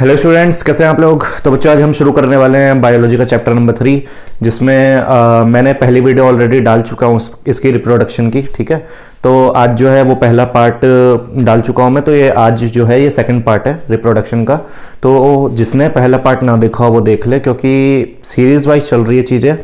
Hello students कैसे हैं आप लोग? तो बच्चों आज हम शुरू करने वाले हैं बायोलॉजी का चैप्टर नंबर थ्री जिसमें आ, मैंने पहली वीडियो ऑलरेडी डाल चुका हूँ इसकी रिप्रोडक्शन की ठीक है? तो आज जो है वो पहला पार्ट डाल चुका हूँ मैं तो ये आज जो है ये सेकंड पार्ट है रिप्रोडक्शन का। तो जिसने पहला पार्ट ना देखा हो वो देख ले क्योंकि सीरीज़ वाइज चल रही है चीज़ें।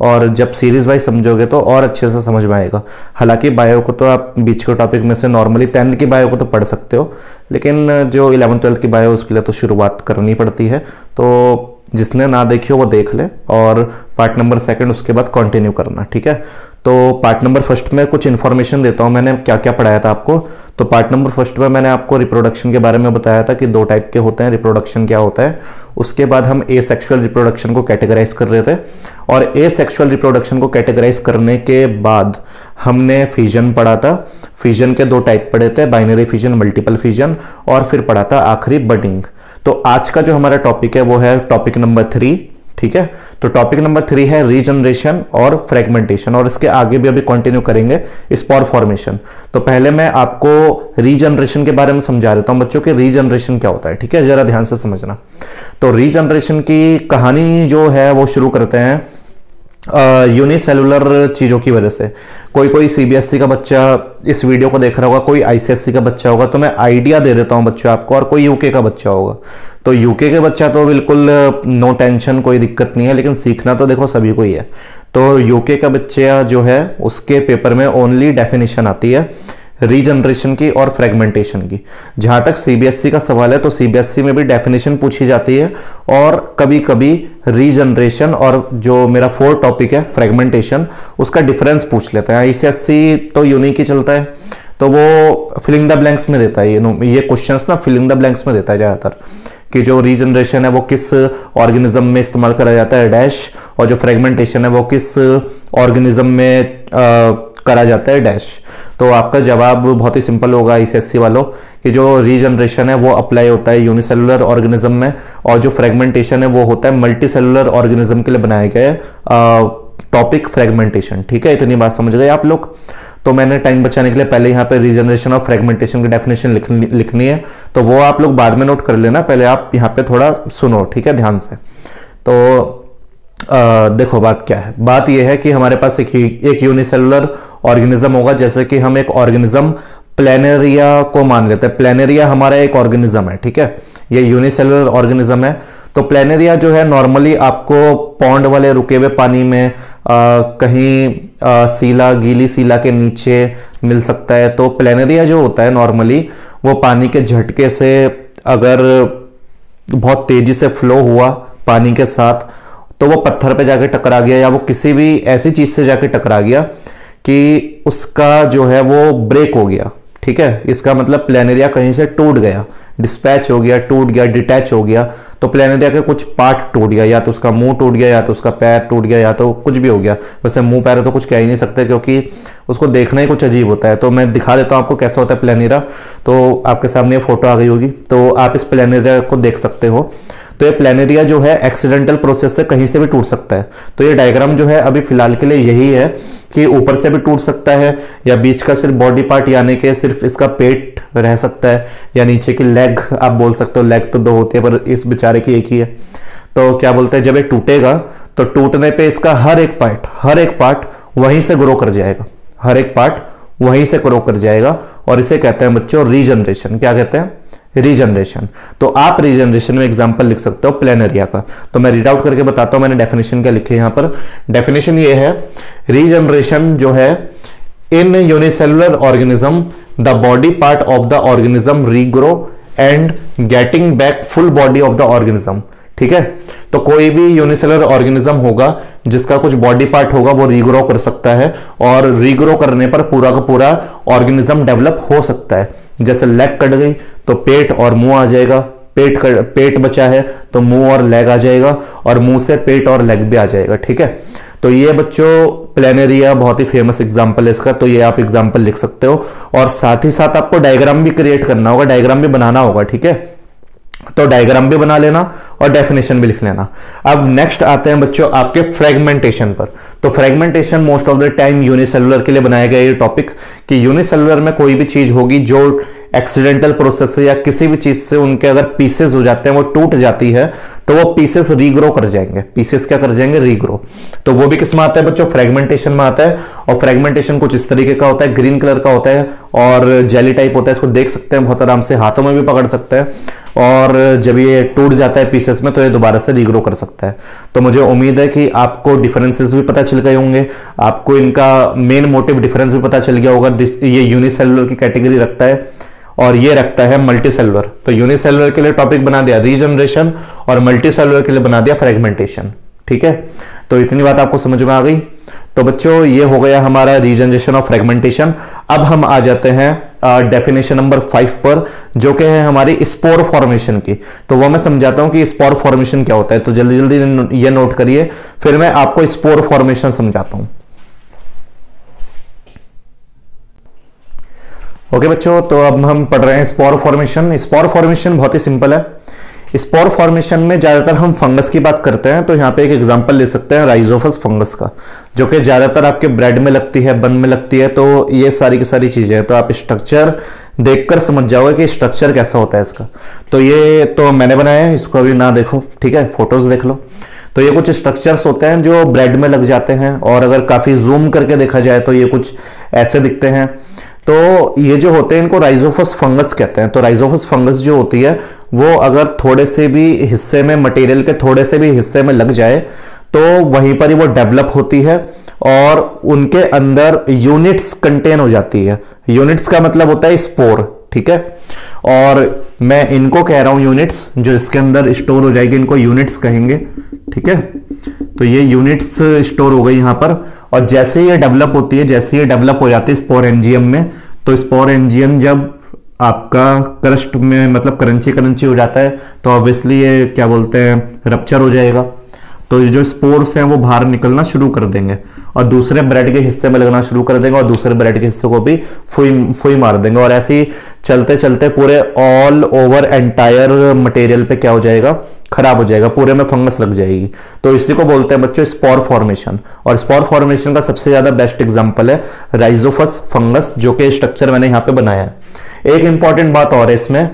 और जब सीरीज़ वाइज समझोगे तो और अच्छे से समझ में आएगा। हालाँकि बायो को तो आप बीच के टॉपिक में से नॉर्मली टेंथ की बायो को तो पढ़ सकते हो, लेकिन जो इलेवन ट्वेल्थ की बायो उसके लिए तो शुरुआत करनी पड़ती है। तो जिसने ना देखी हो वो देख ले और पार्ट नंबर सेकंड उसके बाद कंटिन्यू करना, ठीक है? तो पार्ट नंबर फ़र्स्ट में कुछ इन्फॉर्मेशन देता हूँ मैंने क्या क्या पढ़ाया था आपको? तो पार्ट नंबर फ़र्स्ट में मैंने आपको रिप्रोडक्शन के बारे में बताया था कि दो टाइप के होते हैं रिप्रोडक्शन क्या होता है। उसके बाद हम ए सेक्शुअल रिप्रोडक्शन को कैटेगराइज कर रहे थे। और ए सेक्शुअल रिप्रोडक्शन को कैटेगराइज करने के बाद हमने फिजन पढ़ा था। फिजन के दो टाइप पढ़े थे बाइनरी फिजन मल्टीपल फिजन और फिर पढ़ा था आखिरी बडिंग तो आज का जो हमारा टॉपिक है, वो है टॉपिक नंबर थ्री ठीक है? तो टॉपिक नंबर थ्री है रीजनरेशन और फ्रेगमेंटेशन और इसके आगे भी अभी कंटिन्यू करेंगे स्पॉर फॉर्मेशन तो पहले मैं आपको रीजनरेशन के बारे में समझा देता हूँ बच्चों कि रीजनरेशन क्या होता है, ठीक है? जरा ध्यान से समझना। तो रीजनरेशन की कहानी जो है वो शुरू करते हैं यूनिसेलुलर चीज़ों की वजह से। कोई कोई सीबीएसई का बच्चा इस वीडियो को देख रहा होगा, कोई आईसीएससी का बच्चा होगा तो मैं आइडिया दे देता हूँ बच्चों आपको और कोई यूके का बच्चा होगा। तो यूके के बच्चा तो बिल्कुल नो टेंशन कोई दिक्कत नहीं है, लेकिन सीखना तो देखो सभी को ही है। तो यूके का बच्चा जो है, उसके पेपर में ओनली डेफिनेशन आती है रीजनरेशन की और फ्रेगमेंटेशन की। जहाँ तक सीबीएसई का सवाल है तो सीबीएसई में भी डेफिनेशन पूछी जाती है, और कभी कभी रीजनरेशन और जो मेरा फोर टॉपिक है फ्रेगमेंटेशन उसका डिफरेंस पूछ लेते हैं। आईसीएससी तो यूनिक ही चलता है तो वो फिलिंग द ब्लैंक्स में देता है। ये क्वेश्चंस ना फिलिंग द ब्लैंक्स में देता है ज़्यादातर। कि जो रीजनरेशन है वो किस ऑर्गेनिज्म में इस्तेमाल करा जाता है डैश और जो फ्रेगमेंटेशन है वो किस ऑर्गेनिज्म में आ, करा जाता है डैश तो आपका जवाब बहुत ही सिंपल होगा सी वालों कि जो रीजनरेशन है वो अप्लाई होता है यूनिसेलुलर ऑर्गेनिज्म में और जो फ्रेगमेंटेशन है वो होता है मल्टी सेलुलर ऑर्गेनिज्म के लिए बनाए गए टॉपिक फ्रेगमेंटेशन ठीक है इतनी बात समझ गए आप लोग? तो मैंने टाइम बचाने के लिए पहले यहाँ पे रीजनरेशन और फ्रेगमेंटेशन की डेफिनेशन लिख, लिखनी है। तो वो आप लोग बाद में नोट कर लेना पहले आप यहाँ पे थोड़ा सुनो ठीक है ध्यान से। तो आ, देखो बात क्या है। बात यह है कि हमारे पास एक एक यूनिसेलुलर ऑर्गेनिज्म होगा जैसे कि हम एक ऑर्गेनिज्म प्लेनेरिया को मान लेते हैं। प्लेनेरिया हमारा एक ऑर्गेनिज्म है ठीक है? ये यूनिसेलुलर ऑर्गेनिज्म है। तो प्लेनेरिया जो है नॉर्मली आपको पौंड वाले रुके हुए पानी में आ, कहीं आ, सीला गीली सीला के नीचे मिल सकता है। तो प्लेनेरिया जो होता है नॉर्मली वो पानी के झटके से अगर बहुत तेज़ी से फ्लो हुआ पानी के साथ तो वो पत्थर पे जाके टकरा गया या वो किसी भी ऐसी चीज़ से जाके टकरा गया कि उसका जो है वो ब्रेक हो गया। ठीक है? इसका मतलब प्लेनेरिया कहीं से टूट गया। डिस्पैच हो गया, टूट गया डिटैच हो गया। तो प्लेनेरिया के कुछ पार्ट टूट गया। या तो उसका मुँह टूट गया, या तो उसका पैर टूट गया, या तो कुछ भी हो गया। वैसे मुँह पैर तो कुछ कह ही नहीं सकते क्योंकि उसको देखना ही कुछ अजीब होता है। तो मैं दिखा देता हूँ आपको कैसा होता है प्लेनेरिया तो आपके सामने फ़ोटो आ गई होगी। तो आप इस प्लेनेरिया को देख सकते हो। तो ये प्लेनेरिया जो है एक्सीडेंटल प्रोसेस से कहीं से भी टूट सकता है। तो ये डायग्राम जो है अभी फ़िलहाल के लिए यही है कि ऊपर से भी टूट सकता है या बीच का सिर्फ़ बॉडी पार्ट यानी कि सिर्फ़ इसका पेट रह सकता है या नीचे की लेग आप बोल सकते हो लेग तो दो होती है, पर इस बेचारे की एक ही है। तो क्या बोलते हैं, जब ये टूटेगा तो टूटने पे इसका हर एक पार्ट हर एक पार्ट वहीं से ग्रो कर जाएगा। हर एक पार्ट वहीं से ग्रो कर जाएगा और इसे कहते हैं बच्चों रीजनरेशन क्या कहते हैं? रीजनरेशन तो आप रीजनरेशन में एग्ज़ाम्पल लिख सकते हो प्लेनरिया का। तो मैं रीड आउट करके बताता हूँ, मैंने डेफिनेशन क्या लिखे यहाँ पर। डेफिनेशन ये है रीजनरेशन जो है in unicellular organism the body part of the organism regrow and getting back full body of the organism ठीक है? तो कोई भी यूनिसेलर ऑर्गेनिज्म होगा जिसका कुछ बॉडी पार्ट होगा वो रीग्रो कर सकता है और रीग्रो करने पर पूरा का पूरा ऑर्गेनिज्म डेवलप हो सकता है। जैसे लेग कट गई तो पेट और मुँह आ जाएगा। पेट कर, पेट बचा है तो मुँह और लेग आ जाएगा और मुँह से पेट और लेग भी आ जाएगा ठीक है? तो ये बच्चों प्लेनेरिया बहुत ही फ़ेमस एग्जांपल है इसका तो ये आप एग्जांपल लिख सकते हो। और साथ ही साथ आपको डायग्राम भी क्रिएट करना होगा डायग्राम भी बनाना होगा ठीक है? तो डायग्राम भी बना लेना और डेफिनेशन भी लिख लेना। अब नेक्स्ट आते हैं बच्चों आपके फ्रेगमेंटेशन पर। तो fragmentation most of the time unicellular के लिए बनाया गया ये टॉपिक कि यूनिसेलुलर में कोई भी चीज़ होगी जो एक्सीडेंटल प्रोसेस से या किसी भी चीज़ से उनके अगर पीसेस हो जाते हैं, वो टूट जाती है तो वो पीसेस रीग्रो कर जाएँगे। पीसेस क्या कर जाएँगे? रीग्रो तो वो भी किसमें आता है बच्चों? फ्रेगमेंटेशन में आता है और फ्रेगमेंटेशन कुछ इस तरीके का होता है ग्रीन कलर का होता है और जेली टाइप होता है, इसको देख सकते हैं, बहुत आराम से हाथों में भी पकड़ सकते हैं। और जब ये टूट जाता है पीसेस में तो ये दोबारा से रीग्रो कर सकता है। तो मुझे उम्मीद है कि आपको डिफरेंसेस भी पता चल गए होंगे। आपको इनका मेन मोटिव डिफरेंस भी पता चल गया होगा। ये यूनिसेलुलर की कैटेगरी रखता है और ये रखता है मल्टी सेलुलर तो यूनिसेलुलर के लिए टॉपिक बना दिया रीजनरेशन और मल्टी सेलुलर के लिए बना दिया फ्रेगमेंटेशन ठीक है? तो इतनी बात आपको समझ में आ गई। तो बच्चों, ये हो गया हमारा रीजनरेशन ऑफ़ फ्रेगमेंटेशन अब हम आ जाते हैं डेफिनेशन नंबर फाइव पर, जो कि है हमारी स्पोर फॉर्मेशन की. तो वो मैं समझाता हूँ कि स्पोर फॉर्मेशन क्या होता है. तो जल्दी जल्दी ये नोट करिए, फिर मैं आपको स्पोर फॉर्मेशन समझाता हूँ. ओके बच्चों तो अब हम पढ़ रहे हैं स्पोर फॉर्मेशन स्पोर फॉर्मेशन बहुत ही सिंपल है. स्पोर फॉर्मेशन में ज़्यादातर हम फंगस की बात करते हैं तो यहाँ पे एक एग्जांपल ले सकते हैं राइजोफस फंगस का, जो कि ज़्यादातर आपके ब्रेड में लगती है बन में लगती है तो ये सारी की सारी चीज़ें हैं। तो आप स्ट्रक्चर देखकर समझ जाओगे कि स्ट्रक्चर कैसा होता है इसका। तो ये तो मैंने बनाया है, इसको अभी ना देखो, ठीक है? फ़ोटोज़ देख लो। तो ये कुछ स्ट्रक्चर्स होते हैं जो ब्रेड में लग जाते हैं, और अगर काफ़ी जूम करके देखा जाए तो ये कुछ ऐसे दिखते हैं। तो ये जो होते हैं, इनको राइजोफस फंगस कहते हैं। तो राइजोफस फंगस जो होती है, वो अगर थोड़े से भी हिस्से में मटेरियल के थोड़े से भी हिस्से में लग जाए तो वहीं पर ही वो डेवलप होती है और उनके अंदर यूनिट्स कंटेन हो जाती है। यूनिट्स का मतलब होता है स्पोर ठीक है? और मैं इनको कह रहा हूँ यूनिट्स जो इसके अंदर स्टोर हो जाएगी, इनको यूनिट्स कहेंगे। ठीक है? तो ये यूनिट्स स्टोर हो गई यहाँ पर। और जैसे ये डेवलप होती है, जैसे ये डेवलप हो जाती है स्पोर एनजीएम में तो स्पोर एनजीएम जब आपका क्रस्ट में मतलब करंची करंची हो जाता है तो ऑब्वियसली ये क्या बोलते हैं रप्चर हो जाएगा। तो ये जो स्पोर्स हैं वो बाहर निकलना शुरू कर देंगे और दूसरे ब्रेड के हिस्से में लगना शुरू कर देंगे और दूसरे ब्रेड के हिस्से को भी फुई फुई मार देंगे और ऐसे ही चलते चलते पूरे ऑल ओवर एंटायर मटेरियल पे क्या हो जाएगा? खराब हो जाएगा, पूरे में फंगस लग जाएगी। तो इसी को बोलते हैं बच्चों स्पॉर फॉर्मेशन और स्पॉर फॉर्मेशन का सबसे ज़्यादा बेस्ट एग्ज़ाम्पल है राइजोफस फंगस जो कि स्ट्रक्चर मैंने यहाँ पे बनाया है। एक इंपॉर्टेंट बात और है इसमें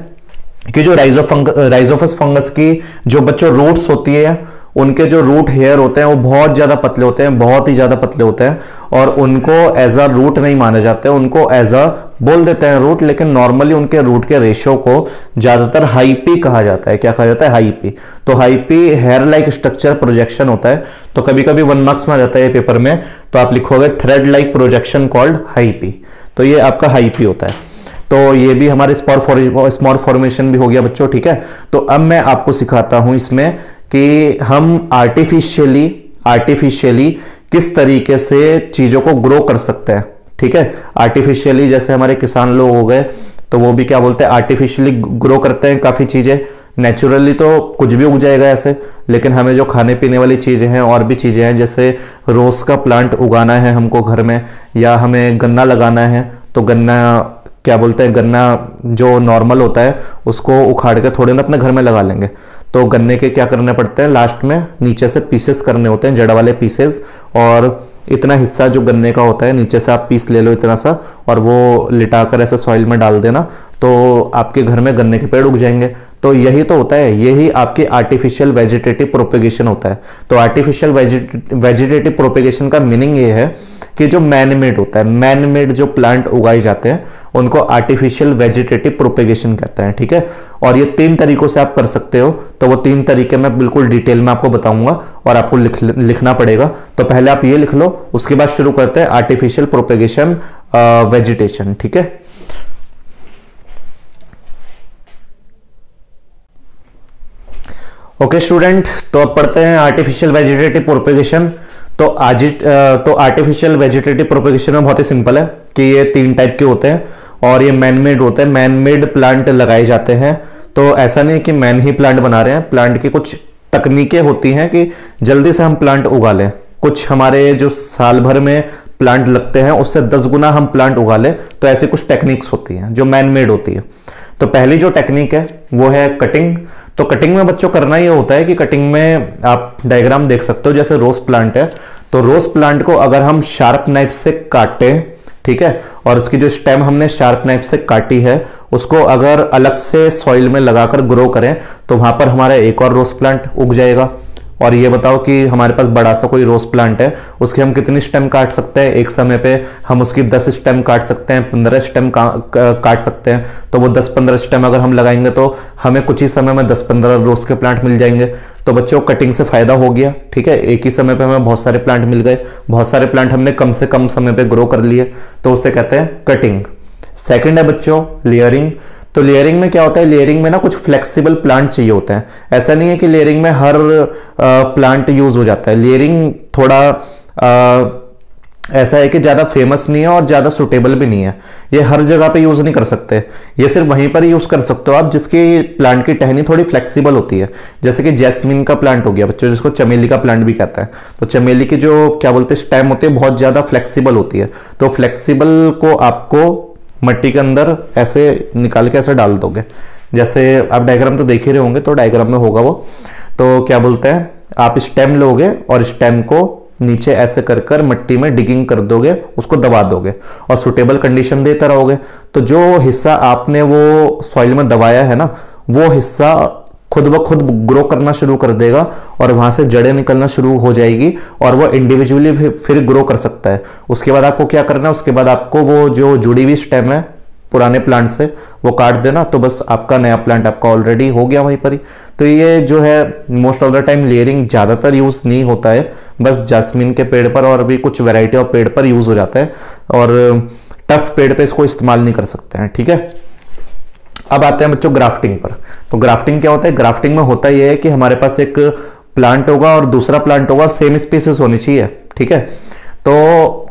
कि जो राइजोफंग राइजोफस फंगस की जो बच्चों रूट्स होती है उनके जो रूट हेयर होते हैं, वो बहुत ज़्यादा पतले होते हैं, बहुत ही ज़्यादा पतले होते हैं और उनको एज अ रूट नहीं माने जाते, उनको एज अ बोल देते हैं रूट लेकिन नॉर्मली उनके रूट के रेशियो को ज़्यादातर हाई पी कहा जाता है। क्या कहा जाता है? हाई पी तो hyphae hair like structure projection होता है। तो कभी कभी वन मार्क्स में आ जाता है पेपर में तो आप लिखोगे thread like projection called hyphae तो ये आपका हाई पी होता है। तो ये भी हमारे स्मॉल फॉर्मेशन भी हो गया बच्चों, ठीक है? तो अब मैं आपको सिखाता हूँ इसमें कि हम आर्टिफिशियली आर्टिफिशियली किस तरीके से चीज़ों को ग्रो कर सकते हैं, ठीक है? आर्टिफिशियली जैसे हमारे किसान लोग हो गए तो वो भी क्या बोलते हैं आर्टिफिशियली ग्रो करते हैं काफ़ी चीज़ें। नेचुरली तो कुछ भी उग जाएगा ऐसे, लेकिन हमें जो खाने पीने वाली चीज़ें हैं, और भी चीज़ें हैं, जैसे रोज़ का प्लांट उगाना है हमको घर में, या हमें गन्ना लगाना है तो गन्ना, क्या बोलते हैं, गन्ना जो नॉर्मल होता है, उसको उखाड़ के थोड़े ना अपने घर में लगा लेंगे। तो गन्ने के क्या करने पड़ते हैं? लास्ट में नीचे से पीसेस करने होते हैं जड़ वाले पीसेस और इतना हिस्सा जो गन्ने का होता है नीचे से आप पीस ले लो इतना सा और वो लिटाकर ऐसे सॉइल में डाल देना तो आपके घर में गन्ने के पेड़ उग जाएँगे। तो यही तो होता है यही आपकी आर्टिफिशियल वेजिटेटिव प्रोपेगेशन होता है। तो आर्टिफिशियल वेजिटेटिव प्रोपेगेशन का मीनिंग ये है कि जो मैनमेड होता है मैनमेड जो प्लांट उगाए जाते हैं उनको आर्टिफिशियल वेजिटेटिव प्रोपेगेशन कहते हैं ठीक है? और ये तीन तरीकों से आप कर सकते हो तो वो तीन तरीके मैं बिल्कुल डिटेल में आपको बताऊँगा और आपको लिख, लिखना पड़ेगा। तो पहले आप ये लिख लो उसके बाद शुरू करते हैं आर्टिफिशियल प्रोपेगेशन वेजिटेशन ठीक है? ओके okay, स्टूडेंट तो अब पढ़ते हैं आर्टिफिशियल वेजिटेटिव प्रोपेगेशन तो आज तो आर्टिफिशियल वेजिटेटिव प्रोपेगेशन में बहुत ही सिंपल है कि ये तीन टाइप के होते हैं और ये मैन मेड होते हैं। मैन मेड प्लांट लगाए जाते हैं। तो ऐसा नहीं कि मैन ही प्लांट बना रहे हैं। प्लांट की कुछ तकनीकें होती हैं कि जल्दी से हम प्लांट उगा लें। कुछ हमारे जो साल भर में प्लांट लगते हैं, उससे दस गुना हम प्लांट उगा लें तो ऐसी कुछ टेक्निक्स होती हैं जो मैन मेड होती है। तो पहली जो टेक्निक है, वो है कटिंग तो कटिंग में बच्चों करना ये होता है कि कटिंग में आप डायग्राम देख सकते हो, जैसे रोज प्लांट है। तो रोज प्लांट को अगर हम शार्प नाइफ से काटे, ठीक है, और उसकी जो स्टेम हमने शार्प नाइफ से काटी है, उसको अगर अलग से सॉइल में लगाकर ग्रो करें तो वहाँ पर हमारा एक और रोज प्लांट उग जाएगा। और ये बताओ कि हमारे पास बड़ा सा कोई रोज प्लांट है उसके हम कितनी स्टेम काट सकते हैं? एक समय पे हम उसकी दस स्टेम काट सकते हैं पंद्रह स्टेम का, काट सकते हैं। तो वो दस पंद्रह स्टेम अगर हम लगाएँगे तो हमें कुछ ही समय में दस पंद्रह रोज के प्लांट मिल जाएँगे। तो बच्चों कटिंग से फ़ायदा हो गया ठीक है? एक ही समय पे हमें बहुत सारे प्लांट मिल गए। बहुत सारे प्लांट हमने कम से कम समय पे ग्रो कर लिए। तो उसे कहते हैं कटिंग सेकेंड है बच्चों लेयरिंग तो लेयरिंग में क्या होता है? लेयरिंग में ना कुछ फ्लेक्सिबल प्लांट चाहिए होते हैं। ऐसा नहीं है कि लेयरिंग में हर प्लांट यूज़ हो जाता है। लेयरिंग थोड़ा आ, ऐसा है कि ज़्यादा फ़ेमस नहीं है और ज़्यादा सुटेबल भी नहीं है। ये हर जगह पे यूज़ नहीं कर सकते। ये सिर्फ़ वहीं पर यूज़ कर सकते हो आप जिसकी प्लांट की टहनी थोड़ी फ्लेक्सिबल होती है। जैसे कि जैस्मिन का प्लांट हो गया बच्चों जिसको चमेली का प्लांट भी कहता है। तो चमेली की जो क्या बोलते हैं स्टेम होती है बहुत ज़्यादा फ्लेक्सीबल होती है। तो फ्लेक्सीबल को आपको मट्टी के अंदर ऐसे निकाल के ऐसे डाल दोगे। जैसे आप डायग्राम तो देख ही रहे होंगे तो डायग्राम में होगा वो। तो क्या बोलते हैं? आप स्टेम लोगे और स्टेम को नीचे ऐसे कर कर मिट्टी में डिगिंग कर दोगे, उसको दबा दोगे और सुटेबल कंडीशन देते रहोगे। तो जो हिस्सा आपने वो सॉइल में दबाया है ना, वो हिस्सा खुद ब खुद ग्रो करना शुरू कर देगा और वहाँ से जड़ें निकलना शुरू हो जाएगी और वो इंडिविजुअली फिर ग्रो कर सकता है। उसके बाद आपको क्या करना है? उसके बाद आपको वो जो जुड़ी हुई स्टेम है, पुराने प्लांट से, वो काट देना। तो बस आपका नया प्लांट आपका ऑलरेडी हो गया वहीं पर ही। तो ये जो है most of the time layering ज़्यादातर यूज़ नहीं होता है। बस जासमीन के पेड़ पर और भी कुछ वेराइटी ऑफ़ पेड़ पर यूज़ हो जाता है। और टफ पेड़ पे इसको इस्तेमाल नहीं कर सकते हैं, ठीक है? अब आते हैं बच्चों ग्राफ्टिंग पर। तो ग्राफ्टिंग क्या होता है? ग्राफ्टिंग में होता यह है कि हमारे पास एक प्लांट होगा और दूसरा प्लांट होगा सेम स्पीसीज होनी चाहिए, ठीक है? तो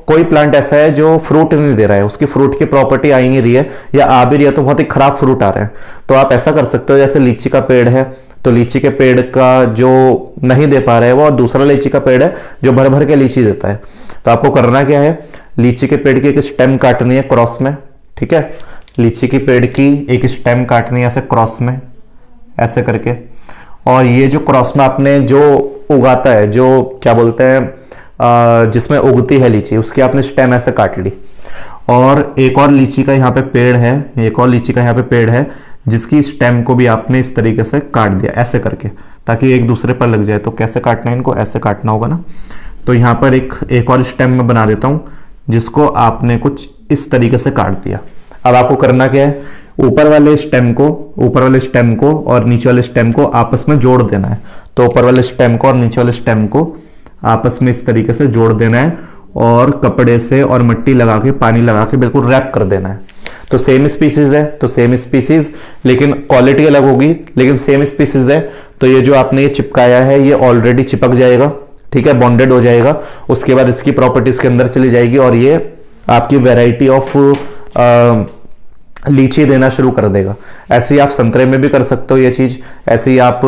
कोई प्लांट ऐसा है जो फ्रूट नहीं दे रहा है, उसकी फ्रूट की प्रॉपर्टी आ नहीं रही है, या आ भी रही है तो बहुत ही खराब फ्रूट आ रहे हैं। तो आप ऐसा कर सकते हो, जैसे लीची का पेड़ है तो लीची के पेड़ का जो नहीं दे पा रहा है वो दूसरा लीची का पेड़ है, जो भर भर के लीची देता है। तो आपको करना क्या है? लीची के पेड़ की एक स्टेम काटनी है क्रॉस में, ठीक है? लीची की पेड़ की एक स्टेम काटनी है ऐसे क्रॉस में, ऐसे करके। और ये जो क्रॉस में आपने जो उगाता है, जो क्या बोलते हैं जिसमें उगती है लीची, उसकी आपने स्टेम ऐसे काट ली। और एक और लीची का यहाँ पे पेड़ है, एक और लीची का यहाँ पे पेड़ है, जिसकी स्टेम को भी आपने इस तरीके से काट दिया, ऐसे करके, ताकि एक दूसरे पर लग जाए। तो कैसे काटना है इनको? ऐसे काटना होगा ना? तो यहाँ पर एक एक और स्टेम में बना देता हूँ, जिसको आपने कुछ इस तरीके से काट दिया। अब आपको करना क्या है? ऊपर वाले स्टेम को, ऊपर वाले स्टेम को और नीचे वाले स्टेम को आपस में जोड़ देना है। तो ऊपर वाले स्टेम को और नीचे वाले स्टेम को आपस में इस तरीके से जोड़ देना है और कपड़े से और मिट्टी लगा के, पानी लगा के बिल्कुल रैप कर देना है। तो सेम स्पीसीज है तो सेम स्पीसीज लेकिन क्वालिटी अलग होगी, लेकिन सेम स्पीसीज है। तो ये जो आपने ये चिपकाया है, ये ऑलरेडी चिपक जाएगा, ठीक है? बॉन्डेड हो जाएगा। उसके बाद इसकी प्रॉपर्टीज़ के अंदर चली जाएगी और ये आपकी वेराइटी ऑफ़ लीची देना शुरू कर देगा। ऐसे ही आप संतरे में भी कर सकते हो ये चीज़। ऐसे ही आप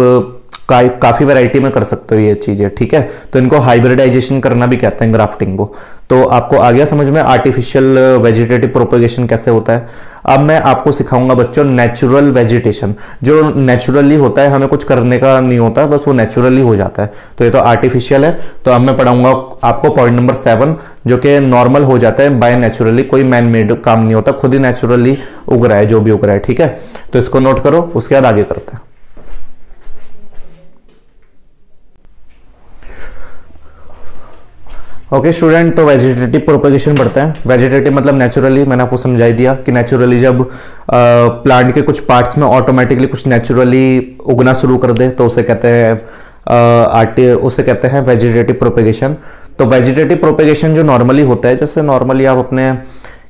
का, काफ़ी वैरायटी में कर सकते हो ये चीज़ें ठीक है? तो इनको हाइब्रिडाइजेशन करना भी कहते हैं ग्राफ्टिंग को। तो आपको आ गया समझ में आर्टिफिशियल वेजिटेटिव प्रोपोगेशन कैसे होता है? अब मैं आपको सिखाऊँगा बच्चों नेचुरल वेजिटेशन जो नेचुरली होता है हमें कुछ करने का नहीं होता बस वो नेचुरली हो जाता है। तो ये तो आर्टिफिशियल है। तो अब मैं पढ़ाऊँगा आपको पॉइंट नंबर सेवन जो कि नॉर्मल हो जाता है बाय नेचुरली कोई मैन मेड काम नहीं होता खुद ही नेचुरली उग रहा है जो भी उग रहा है ठीक है? तो इसको नोट करो उसके बाद आगे करते हैं। ओके स्टूडेंट तो वेजिटेटिव प्रोपोगेशन बढ़ता है। वेजिटेटिव मतलब नेचुरली मैंने आपको समझाई दिया कि नेचुरली जब प्लांट के कुछ पार्ट्स में ऑटोमेटिकली कुछ नेचुरली उगना शुरू कर दे तो उसे कहते हैं आर्टी उसे कहते हैं वेजिटेटिव प्रोपेगेशन तो वेजिटेटिव प्रोपेगेशन जो नॉर्मली होता है, जैसे नॉर्मली आप अपने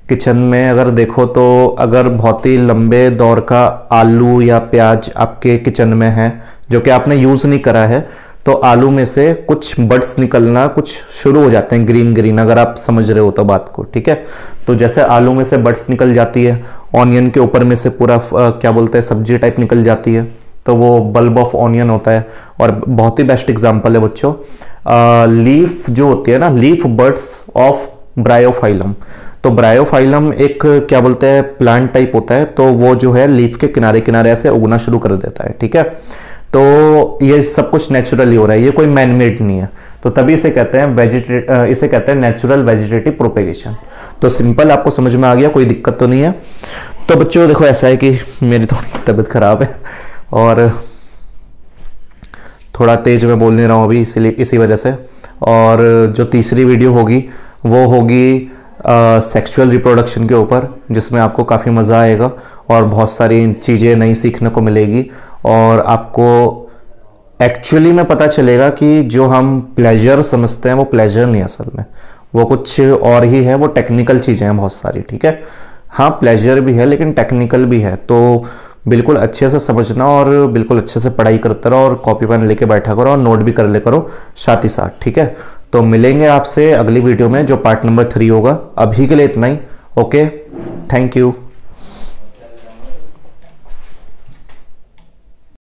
किचन में अगर देखो तो अगर बहुत ही लंबे दौर का आलू या प्याज आपके किचन में है, जो कि आपने यूज़ नहीं करा है तो आलू में से कुछ बर्ड्स निकलना कुछ शुरू हो जाते हैं ग्रीन ग्रीन अगर आप समझ रहे हो तो बात को, ठीक है? तो जैसे आलू में से बर्ड्स निकल जाती है ऑनियन के ऊपर में से पूरा क्या बोलते हैं, सब्ज़ी टाइप निकल जाती है तो वो बल्ब ऑफ़ ऑनियन होता है। और बहुत ही बेस्ट एग्ज़ाम्पल है बच्चों। लीफ जो होती है ना लीफ बर्ड्स ऑफ़ ब्रायोफाइलम तो ब्रायोफाइलम एक, क्या बोलते हैं प्लांट टाइप होता है तो वो जो है लीफ के किनारे किनारे ऐसे उगना शुरू कर देता है, ठीक है? तो ये सब कुछ नेचुरली हो रहा है। ये कोई मैनमेड नहीं है। तो तभी इसे कहते हैं वेजिटेट इसे कहते हैं नेचुरल वेजिटेटिव प्रोपेगेशन तो सिंपल आपको समझ में आ गया, कोई दिक्कत तो नहीं है। तो बच्चों, देखो ऐसा है कि मेरी थोड़ी तबीयत खराब है और थोड़ा तेज मैं बोल नहीं रहा हूँ अभी, इसीलिए इसी वजह से। और जो तीसरी वीडियो होगी, वो होगी सेक्सुअल रिप्रोडक्शन के ऊपर, जिसमें आपको काफ़ी मज़ा आएगा और बहुत सारी चीज़ें नई सीखने को मिलेगी। और आपको एक्चुअली में पता चलेगा कि जो हम प्लेजर समझते हैं, वो प्लेजर नहीं असल में। वो कुछ और ही है, वो टेक्निकल चीज़ें हैं बहुत सारी, ठीक है? हाँ प्लेजर भी है, लेकिन टेक्निकल भी है तो बिल्कुल अच्छे से समझना और बिल्कुल अच्छे से पढ़ाई करते रहो और कॉपी पेन लेके बैठा करो और नोट भी कर ले करो साथ ही साथ, ठीक है? तो मिलेंगे आपसे अगली वीडियो में, जो पार्ट नंबर थ्री होगा। अभी के लिए इतना ही ओके थैंक यू